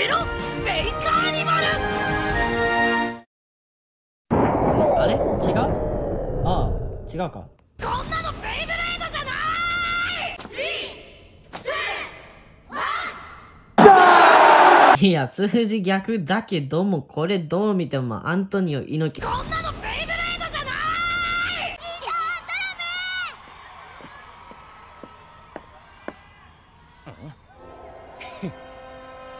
燃えろベイカーニマル！あれ？違う？ああ違うか。こんなのベイブレードじゃない！いや数字逆だけどもこれどう見てもアントニオ猪木。こんなの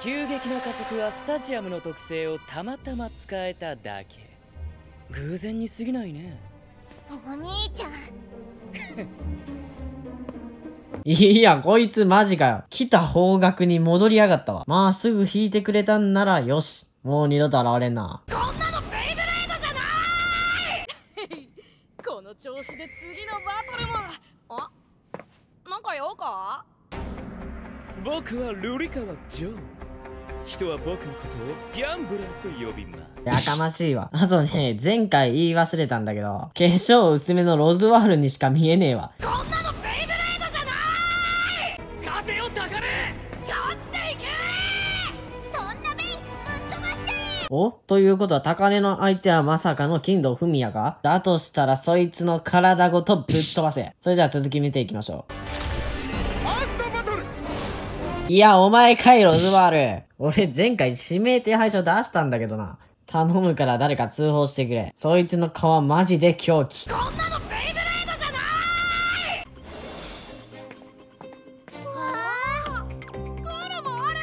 急激な加速はスタジアムの特性をたまたま使えただけ。偶然に過ぎないね。お兄ちゃん。いやこいつマジかよ。来た方角に戻りやがったわ。まあすぐ引いてくれたんならよし。もう二度と現れんな。こんなのベイブレードじゃない。この調子で次のバトルも。あ？なんか用か？僕はルリカワ・ジョー人は僕のことをギャンブラーと呼びますやかましいわ。あとね、前回言い忘れたんだけど、化粧薄めのロズワールにしか見えねえわ。こんなのベイブレードじゃない勝てよ高値勝ちでいけそんなベイぶっ飛ばしちゃえお？ということは高値の相手はまさかの金土文也かだとしたらそいつの体ごとぶっ飛ばせ。それじゃあ続き見ていきましょう。いや、お前かい、ロズワール。俺前回指名手配書出したんだけどな。頼むから誰か通報してくれ。そいつの顔マジで狂気。こんなのベイブレードじゃないわあコロもある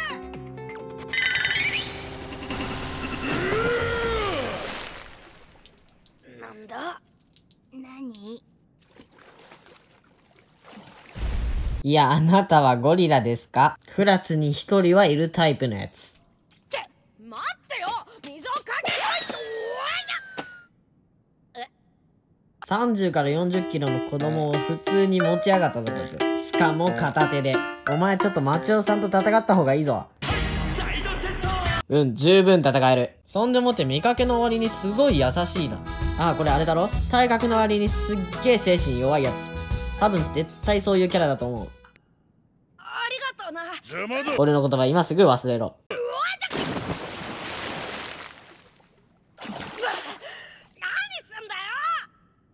なんだ？何？いや、あなたはゴリラですか？クラスに一人はいるタイプのやつ。待ってよ！水をかけないと！30から40キロの子供を普通に持ち上がったぞこいつ。しかも片手で。お前ちょっとマチオさんと戦った方がいいぞ。うん十分戦える。そんでもって見かけの割にすごい優しいな。ああこれあれだろ？体格の割にすっげえ精神弱いやつ。多分絶対そういうキャラだと思う俺の言葉今すぐ忘れろ。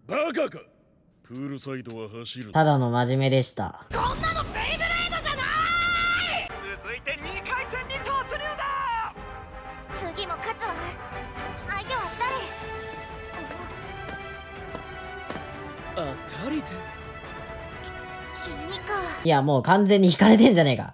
バカか。プールサイドは走る。なただの真面目でした。こんなのベイブレードじゃない。続いて2回戦に突入だ。次も勝つわ。相手は誰？当たりですいや、もう完全に引かれてんじゃねえか。